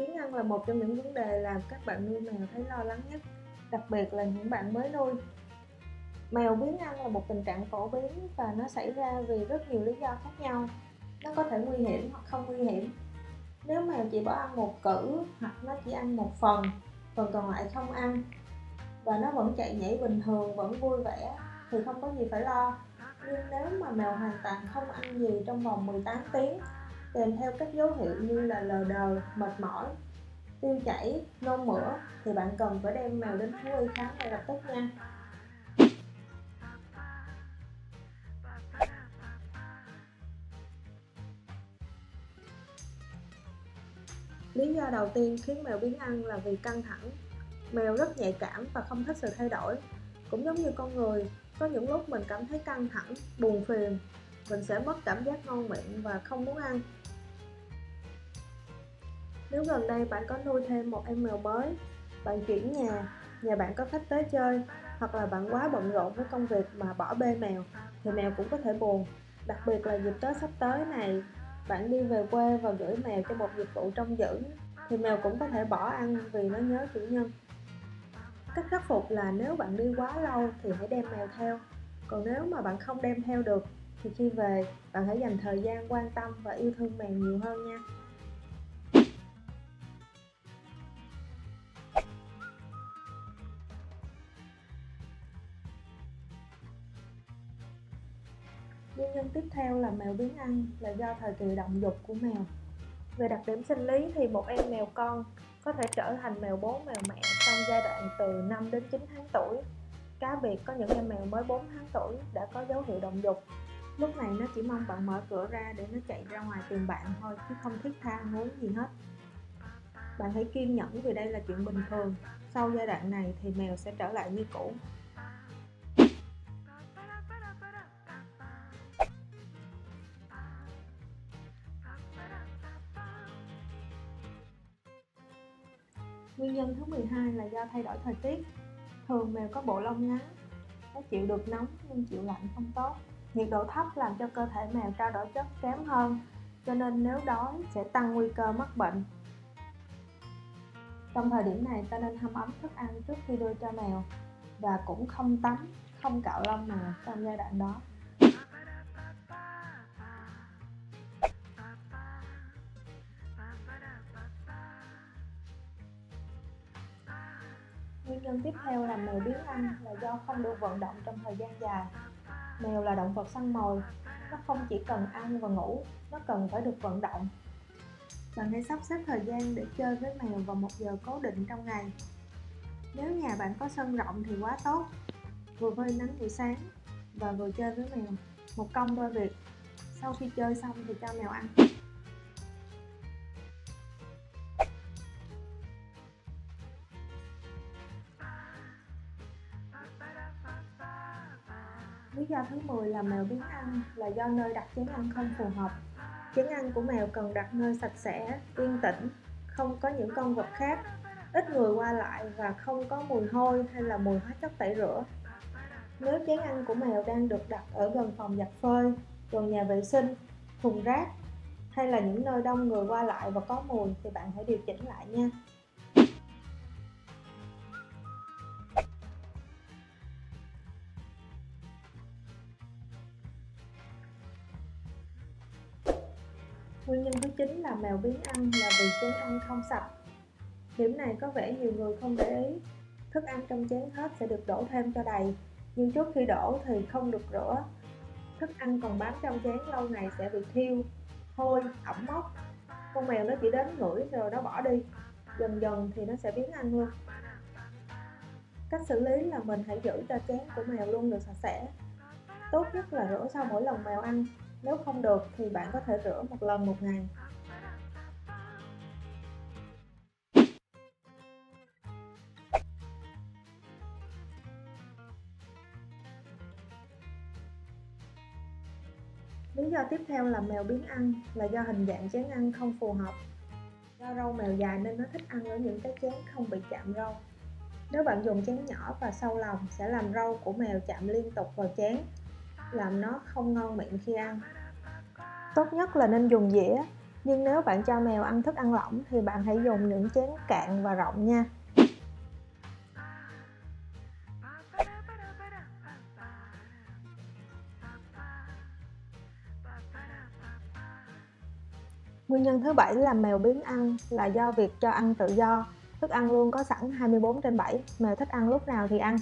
Biếng ăn là một trong những vấn đề làm các bạn nuôi mèo thấy lo lắng nhất, đặc biệt là những bạn mới nuôi. Mèo biến ăn là một tình trạng phổ biến và nó xảy ra vì rất nhiều lý do khác nhau. Nó có thể nguy hiểm hoặc không nguy hiểm. Nếu mèo chỉ bỏ ăn một cử hoặc nó chỉ ăn một phần, phần còn lại không ăn và nó vẫn chạy nhảy bình thường, vẫn vui vẻ thì không có gì phải lo. Nhưng nếu mà mèo hoàn toàn không ăn gì trong vòng 18 tiếng kèm theo các dấu hiệu như là lờ đờ, mệt mỏi, tiêu chảy, nôn mửa thì bạn cần phải đem mèo đến thú y khám ngay lập tức nha. Lý do đầu tiên khiến mèo biến ăn là vì căng thẳng. Mèo rất nhạy cảm và không thích sự thay đổi. Cũng giống như con người, có những lúc mình cảm thấy căng thẳng, buồn phiền, mình sẽ mất cảm giác ngon miệng và không muốn ăn. Nếu gần đây bạn có nuôi thêm một em mèo mới, bạn chuyển nhà, nhà bạn có khách tới chơi, hoặc là bạn quá bận rộn với công việc mà bỏ bê mèo, thì mèo cũng có thể buồn. Đặc biệt là dịp Tết sắp tới này, bạn đi về quê và gửi mèo cho một dịch vụ trông giữ, thì mèo cũng có thể bỏ ăn vì nó nhớ chủ nhân. Cách khắc phục là nếu bạn đi quá lâu thì hãy đem mèo theo. Còn nếu mà bạn không đem theo được thì khi về bạn hãy dành thời gian quan tâm và yêu thương mèo nhiều hơn nha. Nguyên nhân tiếp theo là mèo biến ăn là do thời kỳ động dục của mèo. Về đặc điểm sinh lý thì một em mèo con có thể trở thành mèo bố mèo mẹ trong giai đoạn từ 5 đến 9 tháng tuổi. Cá biệt có những em mèo mới 4 tháng tuổi đã có dấu hiệu động dục. Lúc này nó chỉ mong bạn mở cửa ra để nó chạy ra ngoài tìm bạn thôi, chứ không thiết tha muốn gì hết. Bạn hãy kiên nhẫn vì đây là chuyện bình thường. Sau giai đoạn này thì mèo sẽ trở lại như cũ. Nguyên nhân thứ 12 là do thay đổi thời tiết. Thường mèo có bộ lông ngắn, nó chịu được nóng nhưng chịu lạnh không tốt. Nhiệt độ thấp làm cho cơ thể mèo trao đổi chất kém hơn, cho nên nếu đói sẽ tăng nguy cơ mắc bệnh. Trong thời điểm này ta nên hâm ấm thức ăn trước khi đưa cho mèo và cũng không tắm, không cạo lông mèo trong giai đoạn đó. Nguyên nhân tiếp theo làm mèo biến ăn là do không được vận động trong thời gian dài. Mèo là động vật săn mồi, nó không chỉ cần ăn và ngủ, nó cần phải được vận động. Bạn hãy sắp xếp thời gian để chơi với mèo vào một giờ cố định trong ngày. Nếu nhà bạn có sân rộng thì quá tốt, vừa phơi nắng buổi sáng và vừa chơi với mèo, một công đôi việc. Sau khi chơi xong thì cho mèo ăn. Lý do thứ 10 là mèo biến ăn là do nơi đặt chén ăn không phù hợp. Chén ăn của mèo cần đặt nơi sạch sẽ, yên tĩnh, không có những con vật khác, ít người qua lại và không có mùi hôi hay là mùi hóa chất tẩy rửa. Nếu chén ăn của mèo đang được đặt ở gần phòng giặt phơi, gần nhà vệ sinh, thùng rác hay là những nơi đông người qua lại và có mùi thì bạn hãy điều chỉnh lại nha. Nguyên nhân thứ chín là mèo biến ăn là vì chén ăn không sạch. Điểm này có vẻ nhiều người không để ý. Thức ăn trong chén hết sẽ được đổ thêm cho đầy, nhưng trước khi đổ thì không được rửa. Thức ăn còn bám trong chén lâu ngày sẽ bị thiêu, hôi, ẩm mốc. Con mèo nó chỉ đến ngửi rồi nó bỏ đi. Dần dần thì nó sẽ biến ăn luôn. Cách xử lý là mình hãy giữ cho chén của mèo luôn được sạch sẽ. Tốt nhất là rửa sau mỗi lần mèo ăn nếu không được thì bạn có thể rửa một lần một ngày. Lý do tiếp theo là mèo biến ăn là do hình dạng chén ăn không phù hợp. Do râu mèo dài nên nó thích ăn ở những cái chén không bị chạm râu. Nếu bạn dùng chén nhỏ và sâu lòng sẽ làm râu của mèo chạm liên tục vào chén, làm nó không ngon miệng khi ăn tốt nhất là nên dùng dĩa Nhưng nếu bạn cho mèo ăn thức ăn lỏng thì bạn hãy dùng những chén cạn và rộng nha. Nguyên nhân thứ bảy làm mèo biến ăn là do việc cho ăn tự do. Thức ăn luôn có sẵn 24 trên 7, mèo thích ăn lúc nào thì ăn.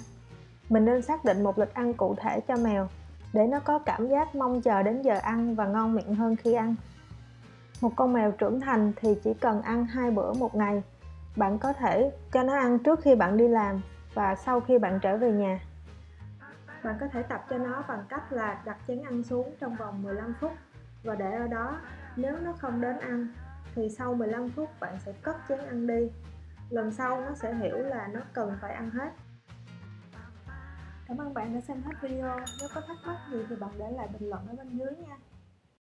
Mình nên xác định một lịch ăn cụ thể cho mèo để nó có cảm giác mong chờ đến giờ ăn và ngon miệng hơn khi ăn. Một con mèo trưởng thành thì chỉ cần ăn hai bữa một ngày. Bạn có thể cho nó ăn trước khi bạn đi làm và sau khi bạn trở về nhà. Bạn có thể tập cho nó bằng cách là đặt chén ăn xuống trong vòng 15 phút và để ở đó. Nếu nó không đến ăn thì sau 15 phút bạn sẽ cất chén ăn đi. Lần sau nó sẽ hiểu là nó cần phải ăn hết. Cảm ơn bạn đã xem hết video. Nếu có thắc mắc gì thì bạn để lại bình luận ở bên dưới nha.